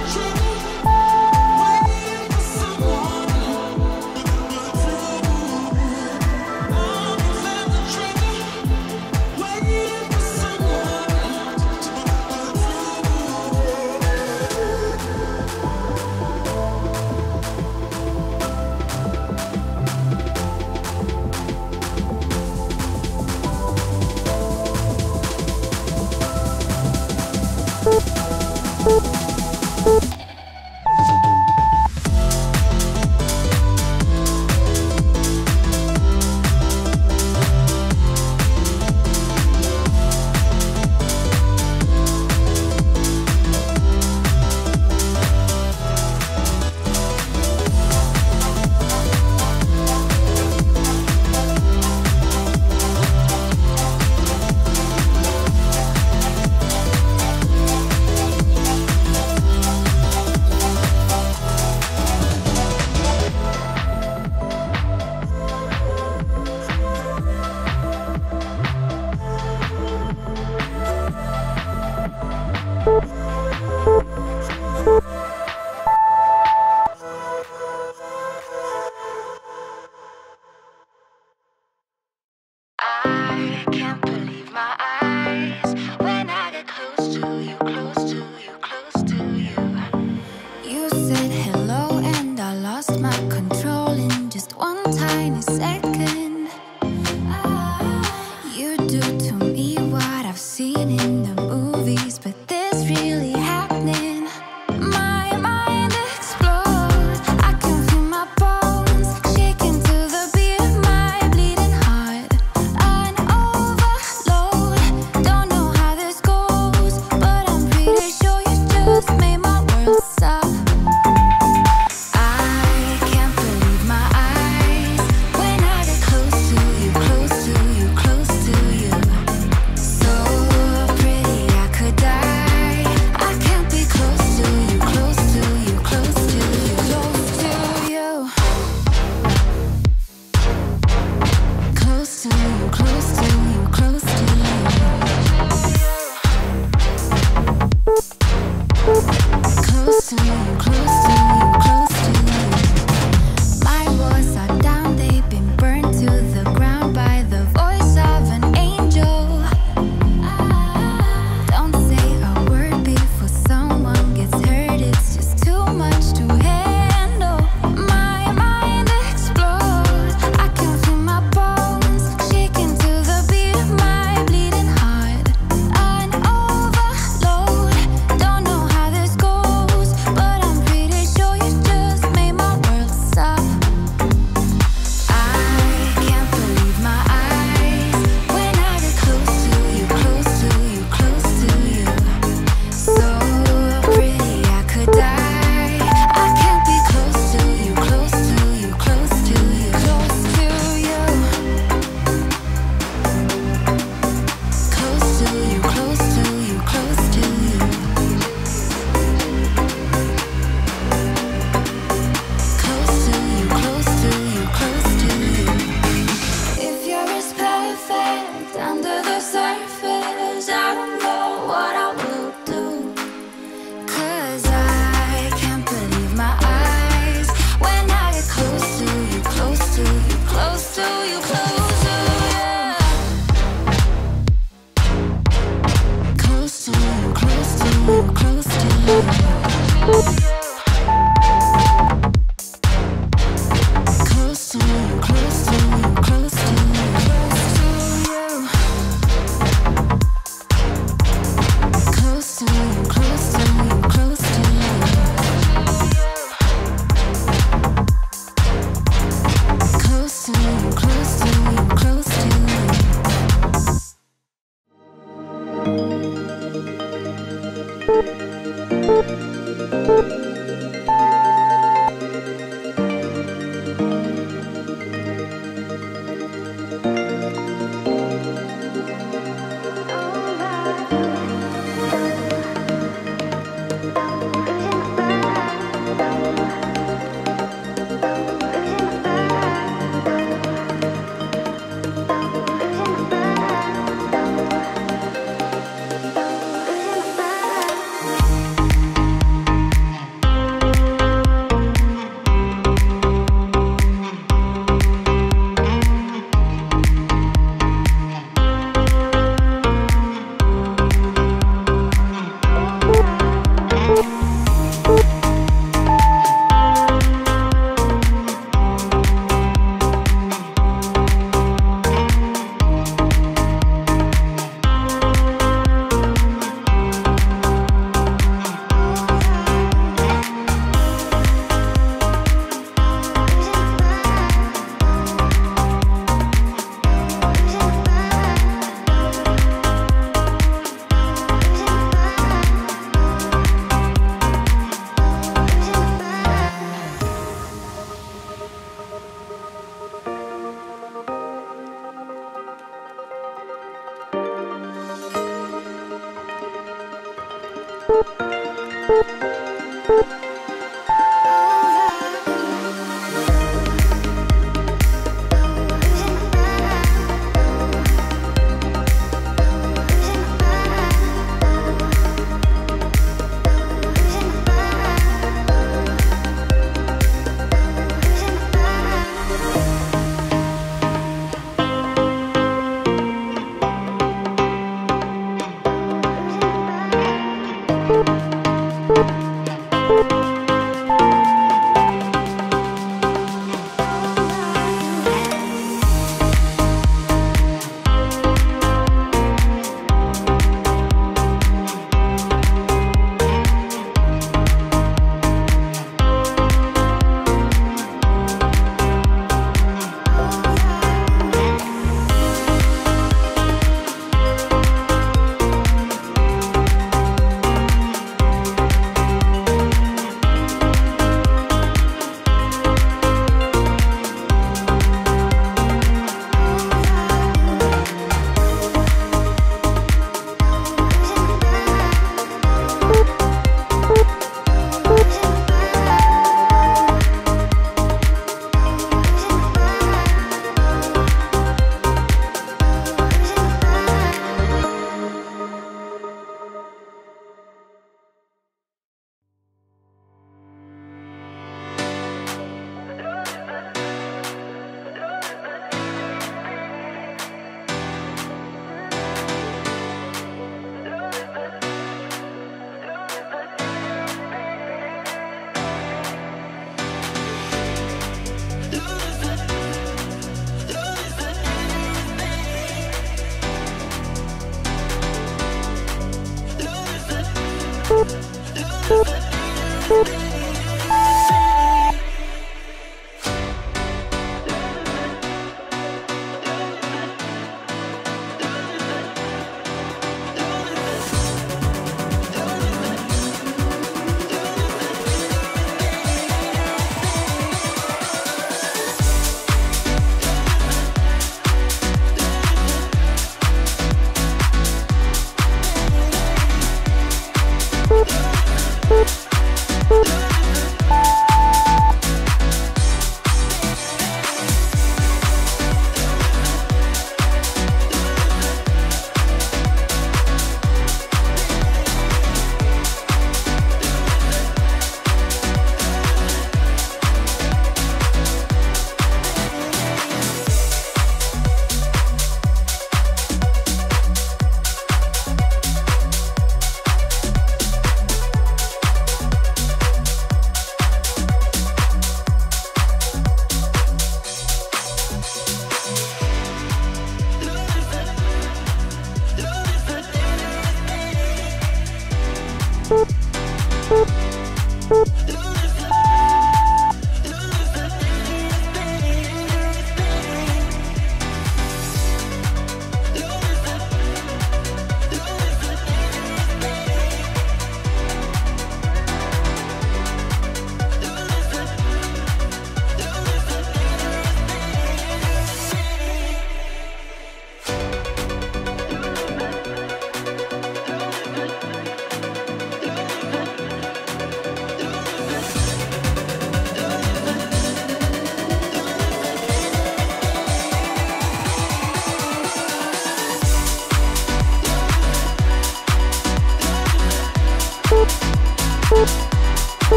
true.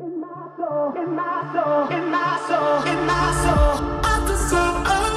In my soul, in my soul, in my soul, in my soul, I deserve.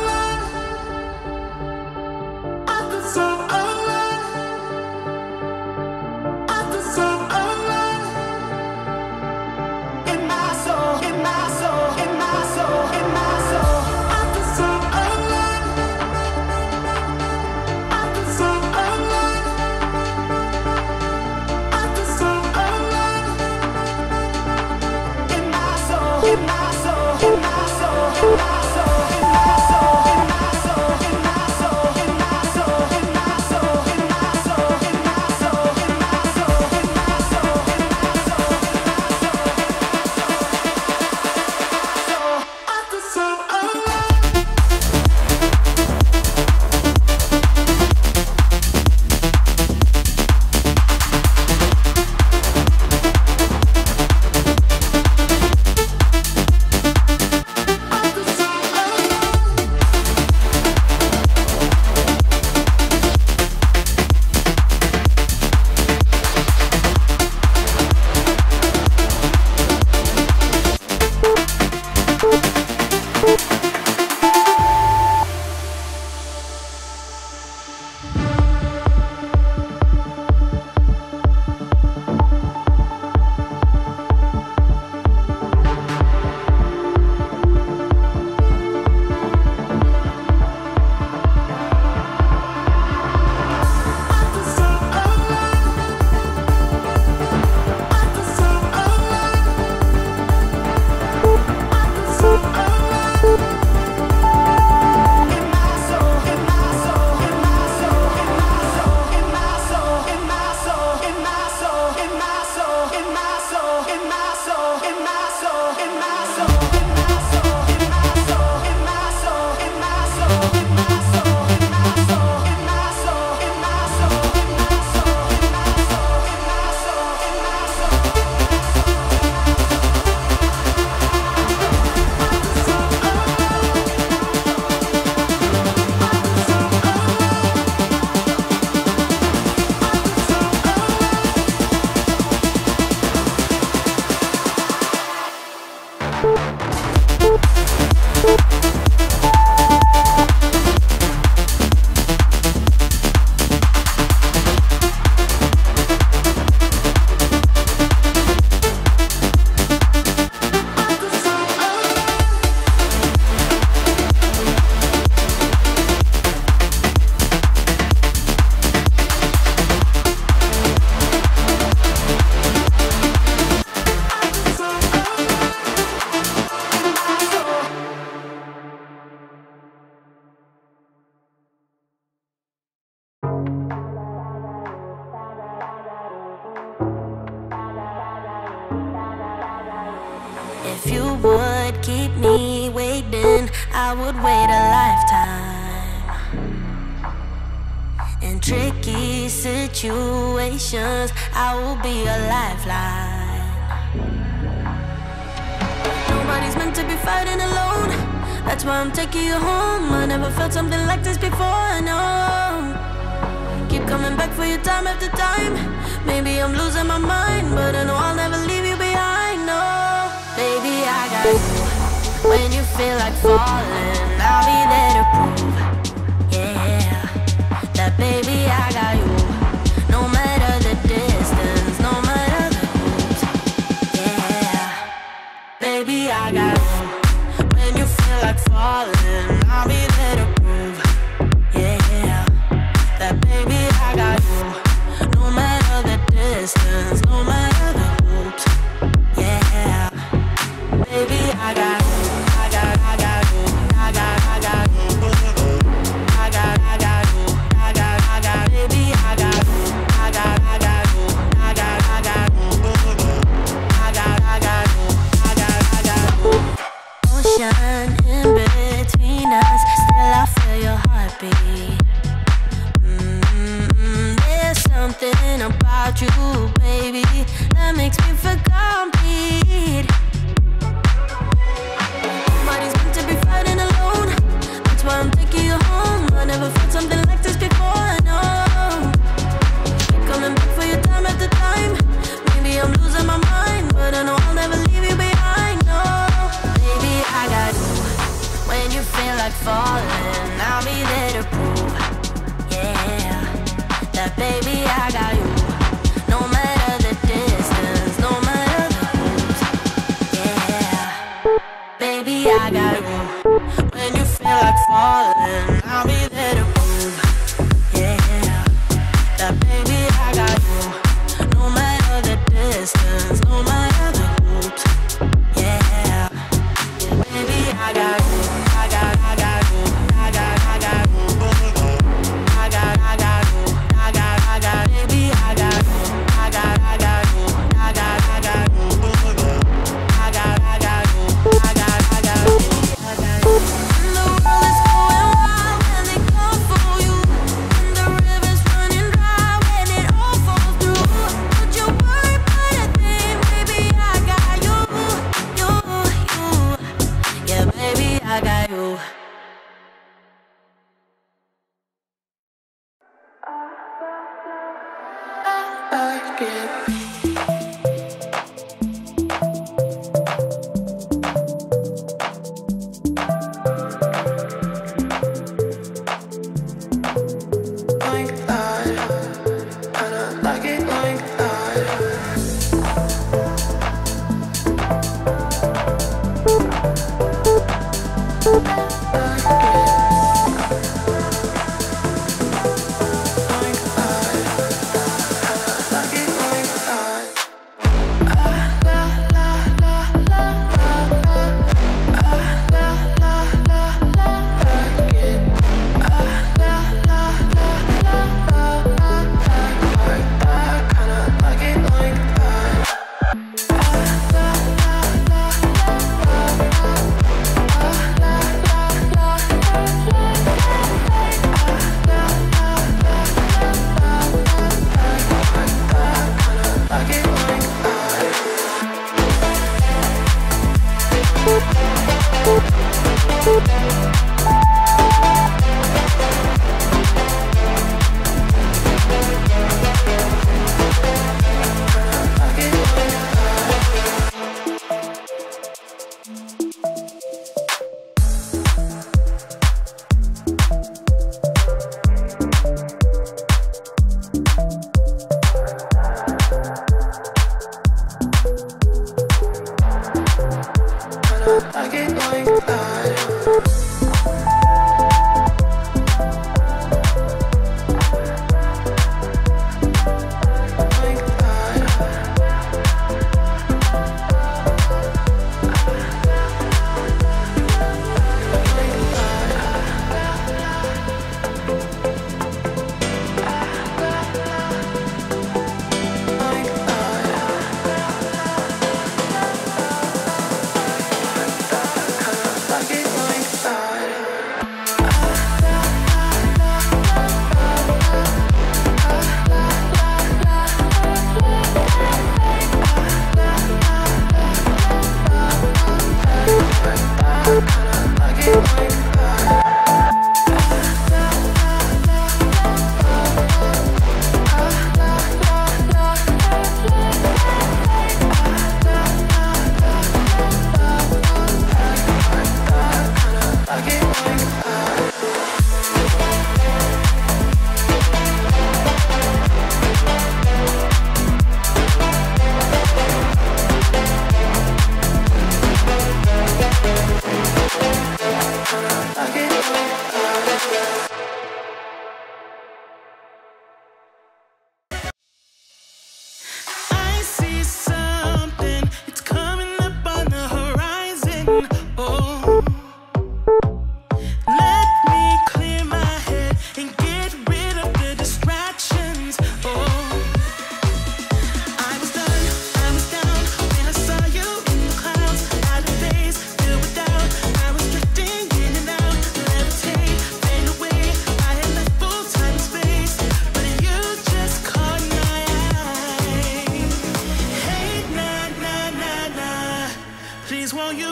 target.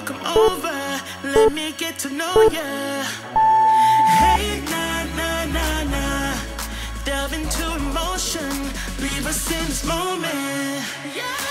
come over, let me get to know ya. Hey, na na na na, Delve into emotion, leave us in this moment. Yeah.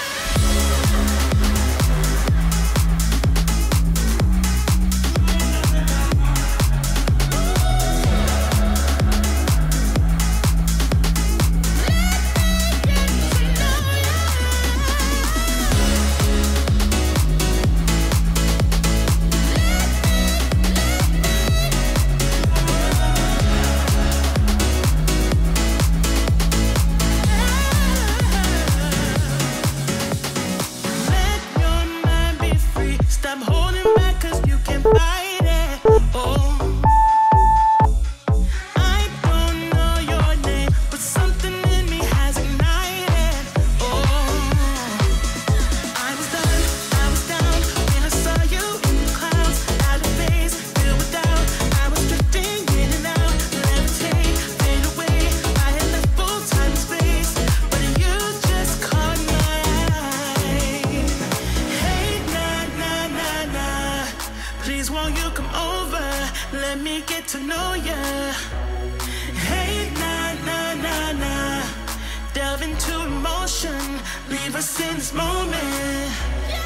over. Let me get to know ya. Hey, na na na na, Delve into emotion. Leave us in this moment. Yeah.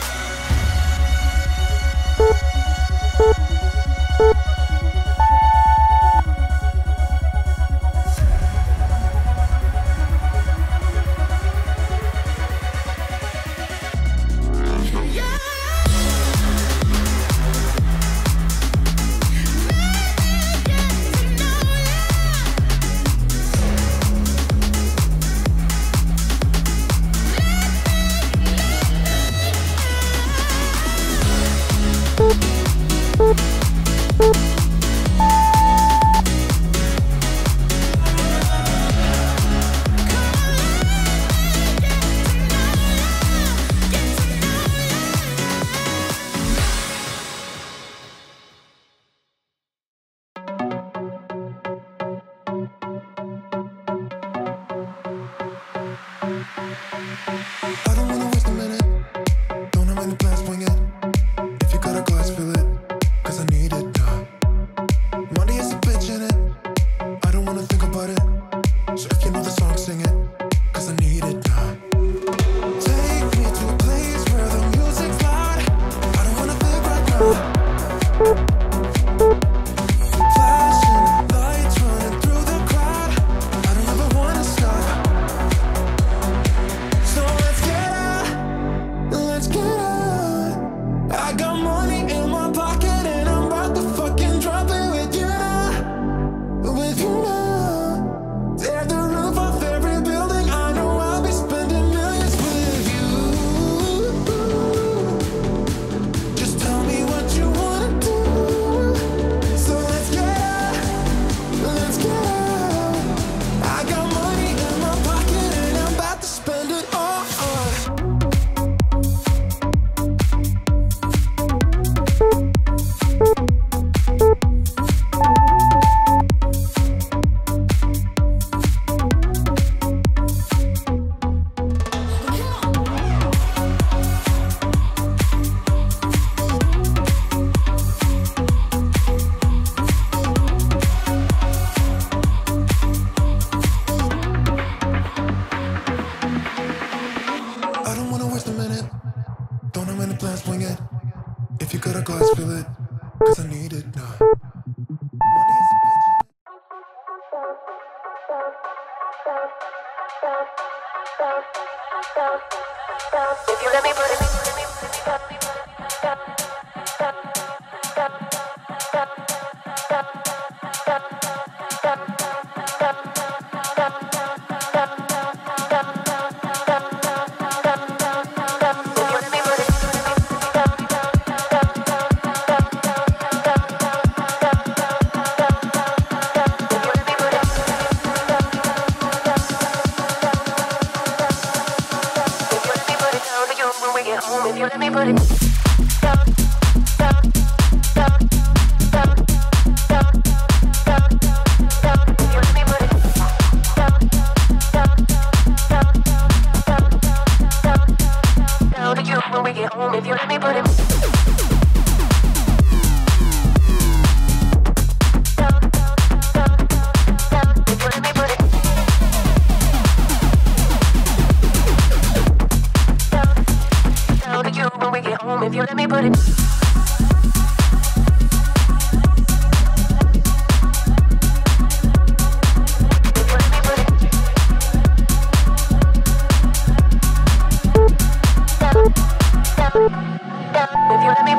you let me put it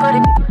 but it